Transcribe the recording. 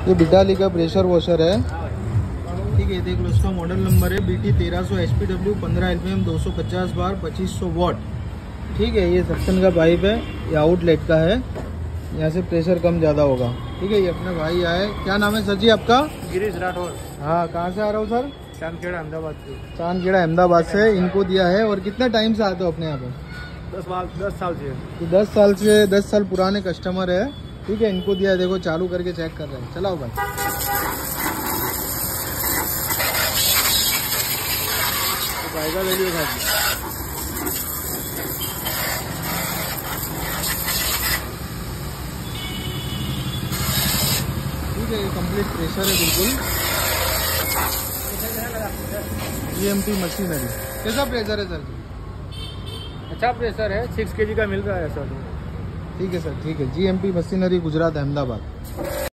ये बिडाली का pressure washer है। ठीक है देख लो इसका मॉडल नंबर है बी टी तेरह सौ एच पी डब्ल्यू पंद्रह एल पी एम दो सौ पचास बार पच्चीस सौ वॉट ठीक है ये सक्शन का पाइप है ये आउटलेट का है। यहाँ से प्रेशर कम ज़्यादा होगा। ठीक है ये अपने भाई आए क्या नाम है सर जी आपका? गिरीश राठौर। हाँ कहाँ से आ रहा हूँ सर? चांदखेड़ा अहमदाबाद से। चांदखेड़ा अहमदाबाद से। इनको दिया है और कितने टाइम से आते हो अपने यहाँ पे? दस साल दस साल से। तो दस साल से दस साल पुराने कस्टमर है। ठीक है, इनको दिया देखो, चालू करके चेक कर रहे हैं। चलाओ भाई। तो ठीक है, ये कंप्लीट प्रेशर है बिल्कुल। जीएमटी मशीनरी कैसा प्रेशर है सर अच्छा प्रेशर है सिक्स के का मिल रहा है सर ठीक है सर ठीक है। GMP machinery Gujarat Ahmedabad